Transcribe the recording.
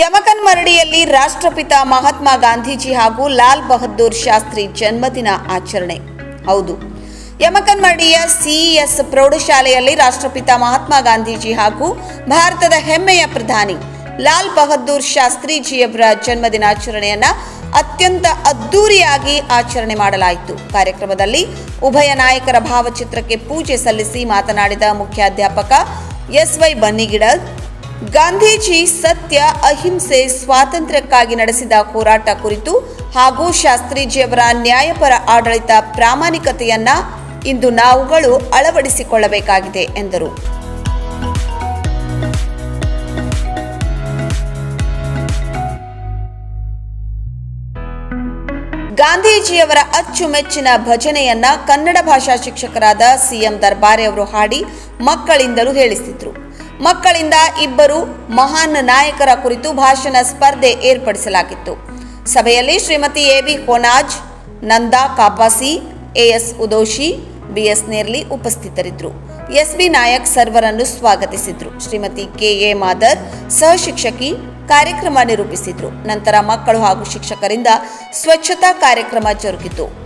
ಯಮಕನ್ಮರಡಿಯಲ್ಲಿ ರಾಷ್ಟ್ರಪಿತ ಮಹಾತ್ಮ ಗಾಂಧೀಜಿ ಹಾಗೂ ಲಾಲ್ ಬಹದ್ದೂರ್ ಶಾಸ್ತ್ರಿ ಜನ್ಮದಿನ ಆಚರಣೆ. ಹೌದು. ಯಮಕನ್ಮರಡಿಯ ಸಿಇಎಸ್ ಪ್ರೌಢಶಾಲೆಯಲ್ಲಿ ರಾಷ್ಟ್ರಪಿತ ಮಹಾತ್ಮ ಗಾಂಧೀಜಿ ಹಾಗೂ ಭಾರತದ ಹೆಮ್ಮೆಯ ಪ್ರಧಾನಿ ಲಾಲ್ ಬಹದ್ದೂರ್ ಶಾಸ್ತ್ರಿಜಿಯವರ ಜನ್ಮದಿನಾಚರಣೆಯನ್ನ ಅತ್ಯಂತ ಅದ್ದೂರಿಯಾಗಿ ಆಚರಣೆ ಮಾಡಲಾಯಿತು. ಕಾರ್ಯಕ್ರಮದಲ್ಲಿ ಉಭಯ ನಾಯಕರ ಭಾವಚಿತ್ರಕ್ಕೆ ಪೂಜೆ ಸಲ್ಲಿಸಿ ಮಾತನಾಡಿದ ಮುಖ್ಯಾಧ್ಯಾಪಕ ಎಸ್ವೈ ಬನ್ನಿಗಿಡದ್ ಗಾಂಧೀಜಿ ಸತ್ಯ, ಅಹಿಂಸೆ, ಸ್ವಾತಂತ್ರ್ಯಕ್ಕಾಗಿ ನಡೆಸಿದ ಹೋರಾಟ ಕುರಿತು ಹಾಗೂ ಶಾಸ್ತ್ರೀಜಿಯವರ ನ್ಯಾಯಪರ ಆಡಳಿತ ಪ್ರಾಮಾಣಿಕತೆಯನ್ನ ಇಂದು ನಾವುಗಳು ಅಳವಡಿಸಿಕೊಳ್ಳಬೇಕಾಗಿದೆ ಎಂದರು. ಗಾಂಧೀಜಿಯವರ ಅಚ್ಚುಮೆಚ್ಚಿನ ಭಜನೆಯನ್ನ ಕನ್ನಡ ಭಾಷಾ ಶಿಕ್ಷಕರಾದ ಸಿಎಂ ದರ್ಬಾರೆ ಅವರು ಹಾಡಿ ಮಕ್ಕಳಿಂದಲೂ ಹೇಳಿಸಿದ್ರು ಮಕ್ಕಳಿಂದ ಇಬ್ಬರು ಮಹಾನ್ ನಾಯಕರ ಕುರಿತು ಭಾಷಣ ಸ್ಪರ್ಧೆ ಏರ್ಪಡಿಸಲಾಗಿತ್ತು. ಸಭೆಯಲ್ಲಿ Shrimati A B Konaj Nanda Kapasi, AS Udoshi, BS Nerli ಉಪಸ್ಥಿತರಿದ್ದರು. ಎಸ್ ಬಿ ನಾಯಕ್ ಸರ್ವರನ್ನು ಸ್ವಾಗತಿಸಿದ್ರು. ಶ್ರೀಮತಿ ಕೆ ಎ ಮಾದರ್, ಸಹಶಿಕ್ಷಕಿ, ಕಾರ್ಯಕ್ರಮ ನಿರೂಪಿಸಿದ್ರು. ನಂತರ ಮಕ್ಕಳು ಹಾಗೂ ಶಿಕ್ಷಕರಿಂದ ಸ್ವಚ್ಛತಾ ಕಾರ್ಯಕ್ರಮ ಜರುಗಿತು.